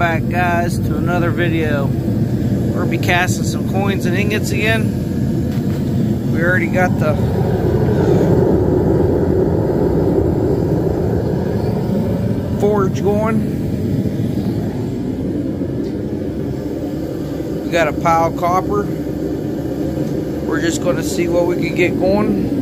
back guys to another video. We're gonna be casting some coins and ingots again. We already got the forge going. We got a pile of copper. We're just gonna see what we can get going.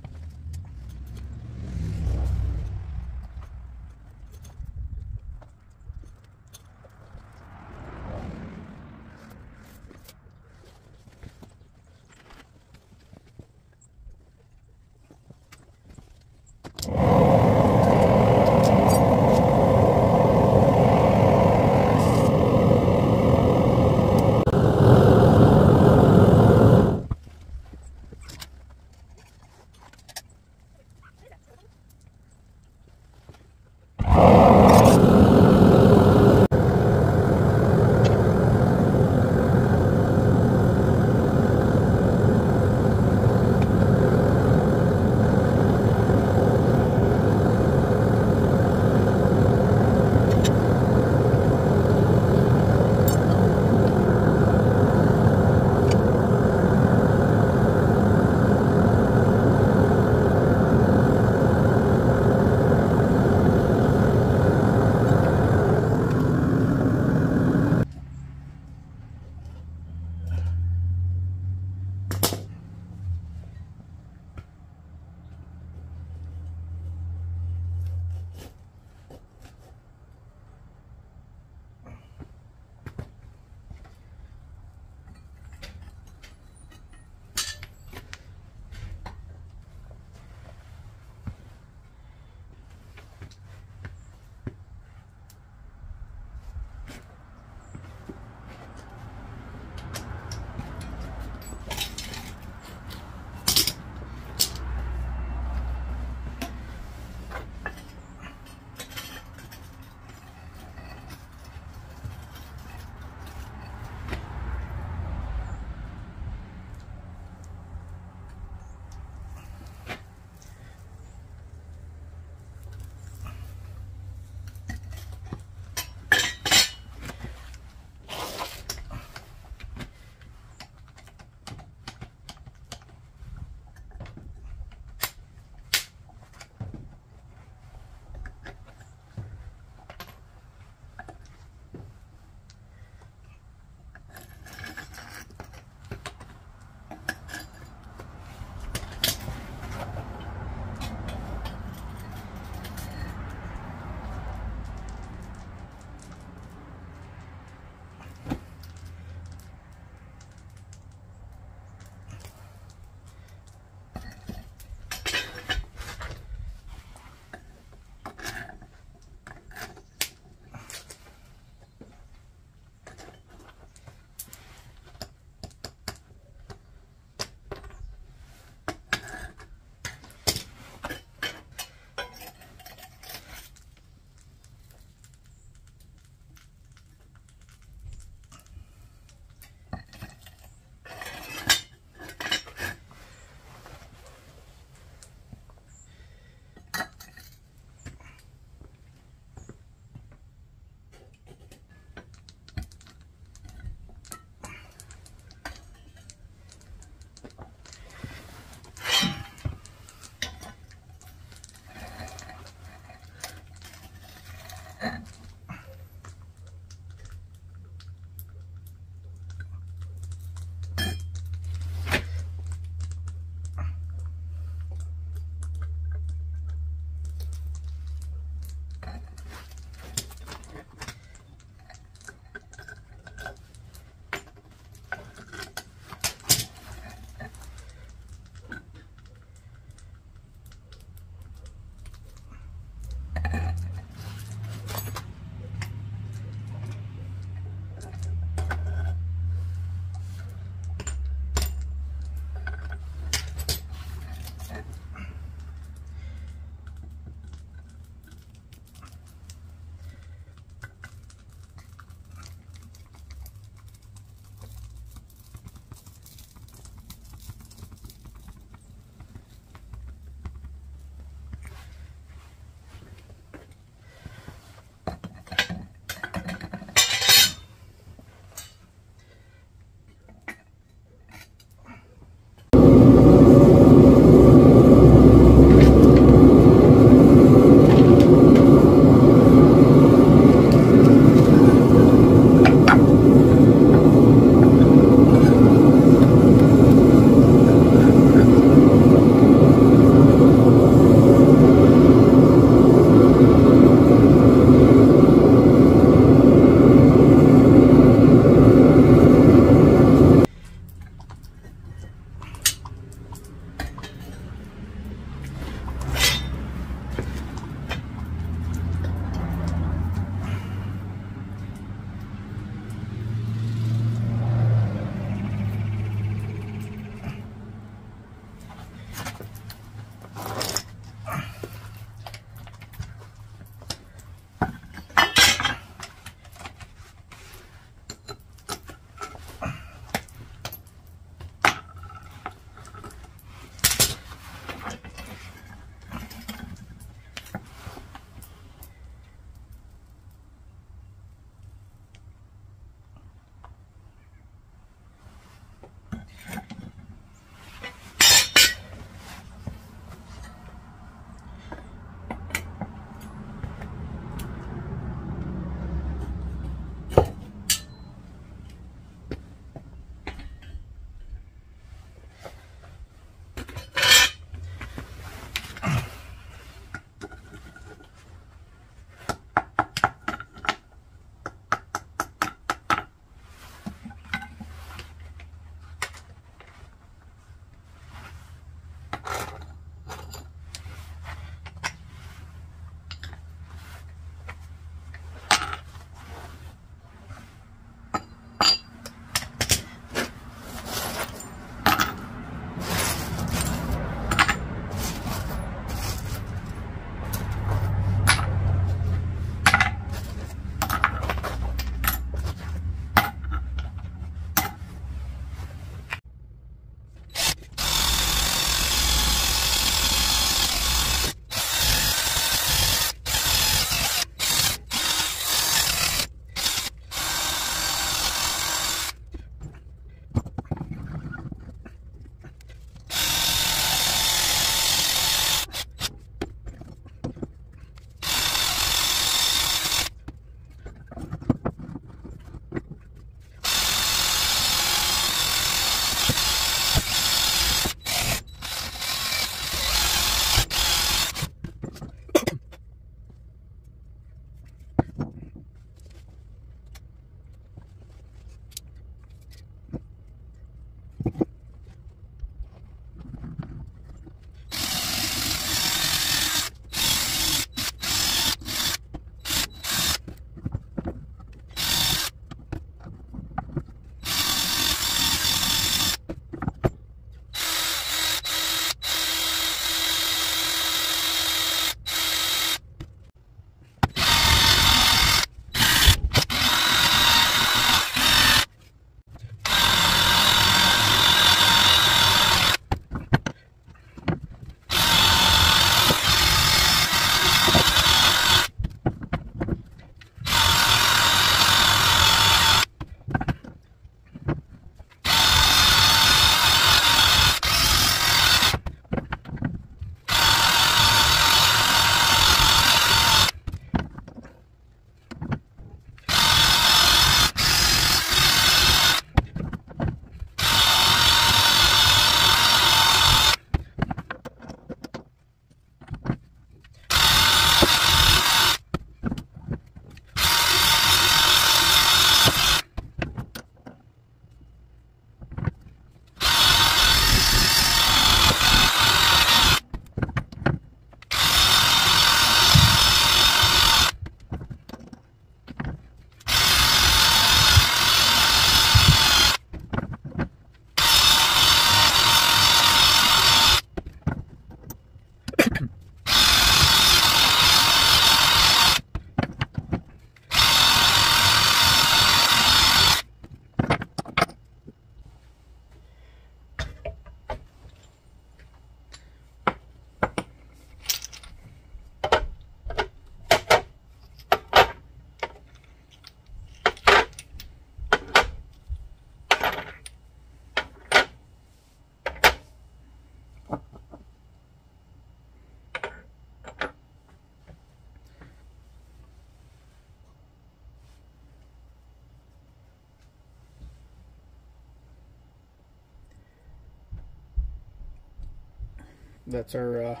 That's our uh,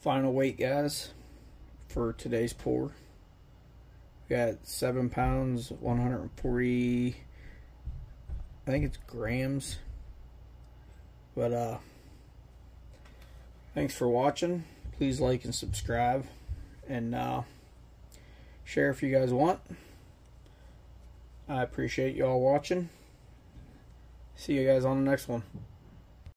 final weight, guys, for today's pour. We got seven pounds, 140. I think it's grams. But uh, thanks for watching. Please like and subscribe, and uh, share if you guys want. I appreciate you all watching. See you guys on the next one.